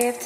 saved.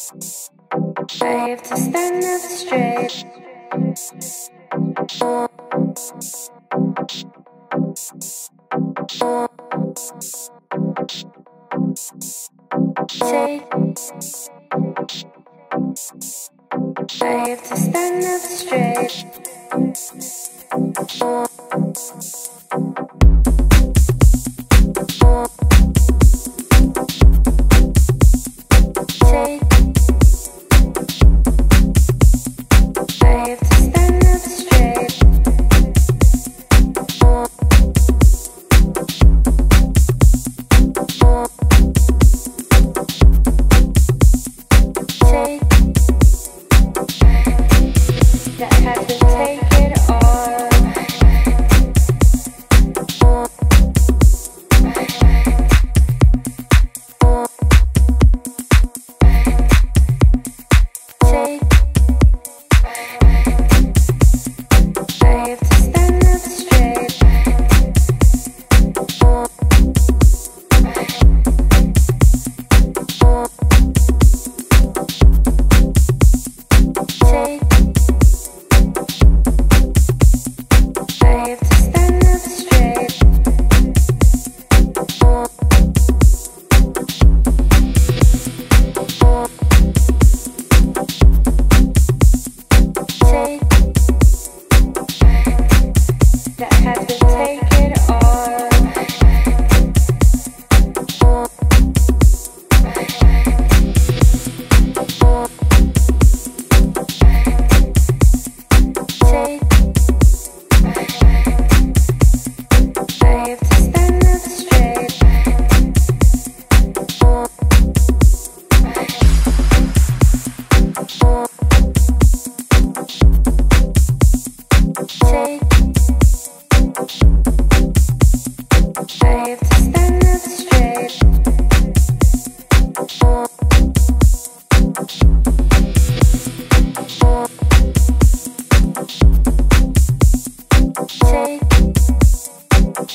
I have to stand up straight. Take. I have to stand up straight.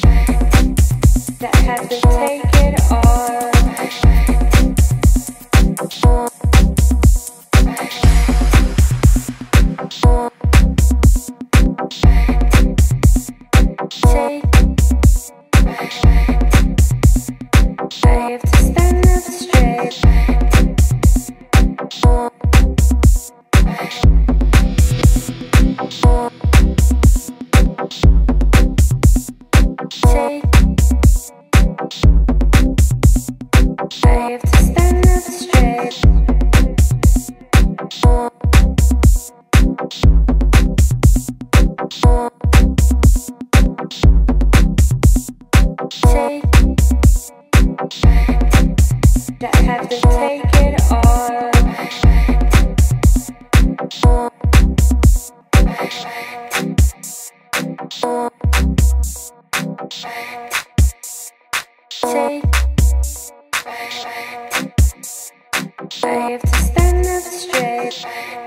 that has been taken on. I have to stand up straight.